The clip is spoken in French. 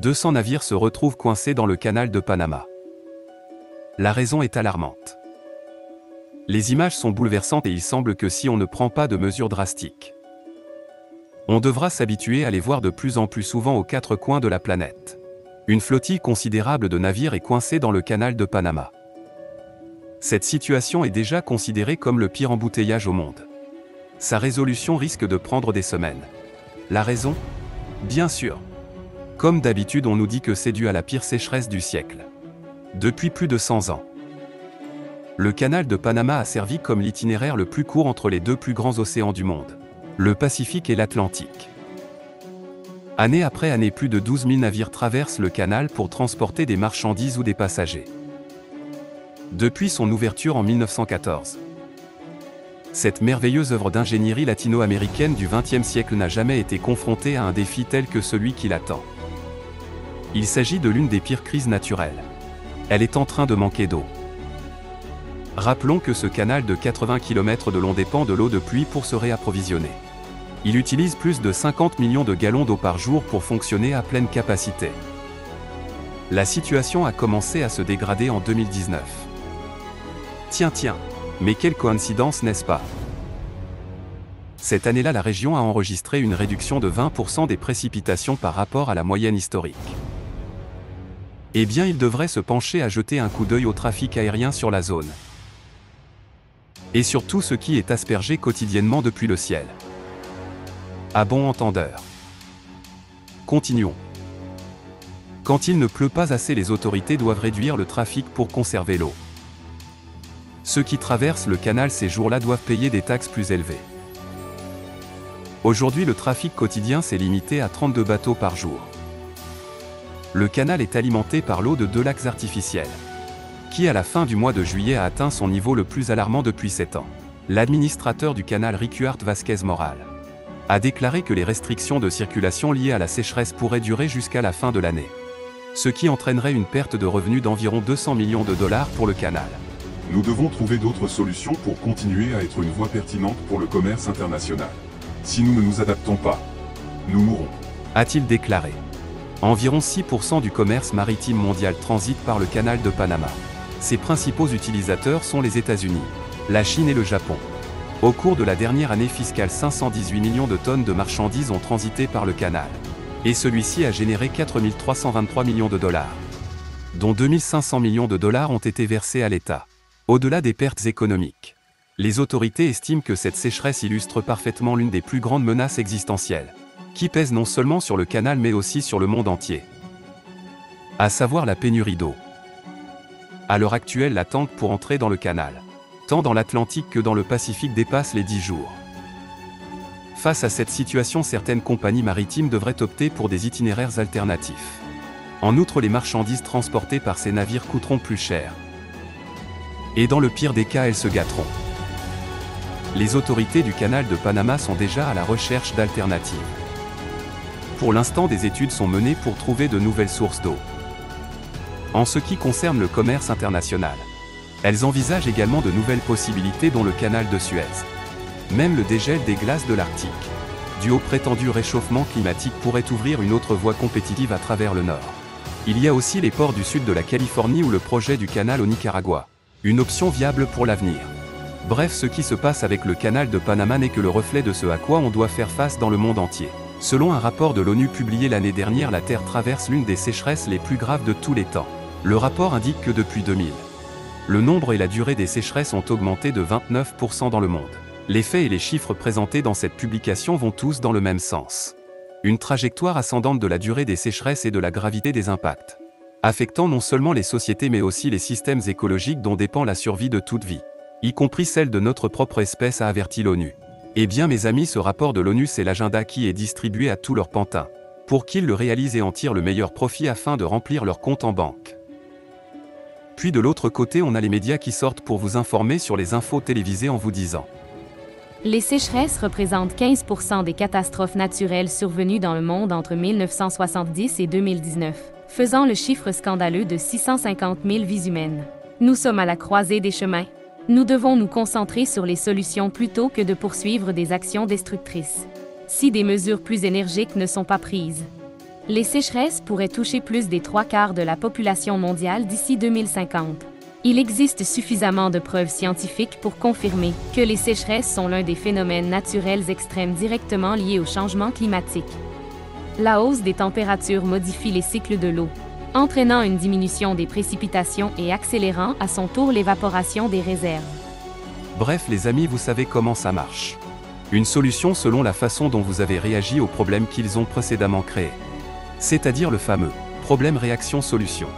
200 navires se retrouvent coincés dans le canal de Panama. La raison est alarmante. Les images sont bouleversantes et il semble que si on ne prend pas de mesures drastiques, on devra s'habituer à les voir de plus en plus souvent aux quatre coins de la planète. Une flottille considérable de navires est coincée dans le canal de Panama. Cette situation est déjà considérée comme le pire embouteillage au monde. Sa résolution risque de prendre des semaines. La raison? Bien sûr. Comme d'habitude on nous dit que c'est dû à la pire sécheresse du siècle. Depuis plus de 100 ans. Le canal de Panama a servi comme l'itinéraire le plus court entre les deux plus grands océans du monde, le Pacifique et l'Atlantique. Année après année, plus de 12 000 navires traversent le canal pour transporter des marchandises ou des passagers. Depuis son ouverture en 1914, cette merveilleuse œuvre d'ingénierie latino-américaine du XXe siècle n'a jamais été confrontée à un défi tel que celui qui l'attend. Il s'agit de l'une des pires crises naturelles. Elle est en train de manquer d'eau. Rappelons que ce canal de 80 km de long dépend de l'eau de pluie pour se réapprovisionner. Il utilise plus de 50 millions de gallons d'eau par jour pour fonctionner à pleine capacité. La situation a commencé à se dégrader en 2019. Tiens tiens, mais quelle coïncidence n'est-ce pas? Cette année-là, la région a enregistré une réduction de 20% des précipitations par rapport à la moyenne historique. Eh bien, il devrait se pencher à jeter un coup d'œil au trafic aérien sur la zone. Et sur tout ce qui est aspergé quotidiennement depuis le ciel. À bon entendeur. Continuons. Quand il ne pleut pas assez, les autorités doivent réduire le trafic pour conserver l'eau. Ceux qui traversent le canal ces jours-là doivent payer des taxes plus élevées. Aujourd'hui le trafic quotidien s'est limité à 32 bateaux par jour. Le canal est alimenté par l'eau de deux lacs artificiels, qui à la fin du mois de juillet a atteint son niveau le plus alarmant depuis 7 ans. L'administrateur du canal Ricuart Vasquez Moral a déclaré que les restrictions de circulation liées à la sécheresse pourraient durer jusqu'à la fin de l'année. Ce qui entraînerait une perte de revenus d'environ 200 millions de dollars pour le canal. Nous devons trouver d'autres solutions pour continuer à être une voie pertinente pour le commerce international. Si nous ne nous adaptons pas, nous mourrons. A-t-il déclaré. Environ 6% du commerce maritime mondial transite par le canal de Panama. Ses principaux utilisateurs sont les États-Unis, la Chine et le Japon. Au cours de la dernière année fiscale, 518 millions de tonnes de marchandises ont transité par le canal. Et celui-ci a généré 4323 millions de dollars, dont 2500 millions de dollars ont été versés à l'État. Au-delà des pertes économiques, les autorités estiment que cette sécheresse illustre parfaitement l'une des plus grandes menaces existentielles, qui pèsent non seulement sur le canal mais aussi sur le monde entier. À savoir la pénurie d'eau. À l'heure actuelle, l'attente pour entrer dans le canal, tant dans l'Atlantique que dans le Pacifique, dépasse les 10 jours. Face à cette situation, certaines compagnies maritimes devraient opter pour des itinéraires alternatifs. En outre, les marchandises transportées par ces navires coûteront plus cher, et dans le pire des cas, elles se gâteront. Les autorités du canal de Panama sont déjà à la recherche d'alternatives. Pour l'instant, des études sont menées pour trouver de nouvelles sources d'eau. En ce qui concerne le commerce international, elles envisagent également de nouvelles possibilités dont le canal de Suez. Même le dégel des glaces de l'Arctique, dû au prétendu réchauffement climatique, pourrait ouvrir une autre voie compétitive à travers le nord. Il y a aussi les ports du sud de la Californie ou le projet du canal au Nicaragua. Une option viable pour l'avenir. Bref, ce qui se passe avec le canal de Panama n'est que le reflet de ce à quoi on doit faire face dans le monde entier. Selon un rapport de l'ONU publié l'année dernière, la Terre traverse l'une des sécheresses les plus graves de tous les temps. Le rapport indique que depuis 2000, le nombre et la durée des sécheresses ont augmenté de 29% dans le monde. Les faits et les chiffres présentés dans cette publication vont tous dans le même sens. Une trajectoire ascendante de la durée des sécheresses et de la gravité des impacts affectant non seulement les sociétés mais aussi les systèmes écologiques dont dépend la survie de toute vie, y compris celle de notre propre espèce, a averti l'ONU. Eh bien mes amis, ce rapport de l'ONU, c'est l'agenda qui est distribué à tous leurs pantins, pour qu'ils le réalisent et en tirent le meilleur profit afin de remplir leur compte en banque. Puis de l'autre côté, on a les médias qui sortent pour vous informer sur les infos télévisées en vous disant les sécheresses représentent 15% des catastrophes naturelles survenues dans le monde entre 1970 et 2019 faisant le chiffre scandaleux de 650 000 vies humaines. Nous sommes à la croisée des chemins. Nous devons nous concentrer sur les solutions plutôt que de poursuivre des actions destructrices. Si des mesures plus énergiques ne sont pas prises, Les sécheresses pourraient toucher plus des trois quarts de la population mondiale d'ici 2050. Il existe suffisamment de preuves scientifiques pour confirmer que les sécheresses sont l'un des phénomènes naturels extrêmes directement liés au changement climatique. La hausse des températures modifie les cycles de l'eau, entraînant une diminution des précipitations et accélérant à son tour l'évaporation des réserves. Bref les amis vous savez comment ça marche. Une solution selon la façon dont vous avez réagi aux problèmes qu'ils ont précédemment créés. C'est-à-dire le fameux problème réaction-solution.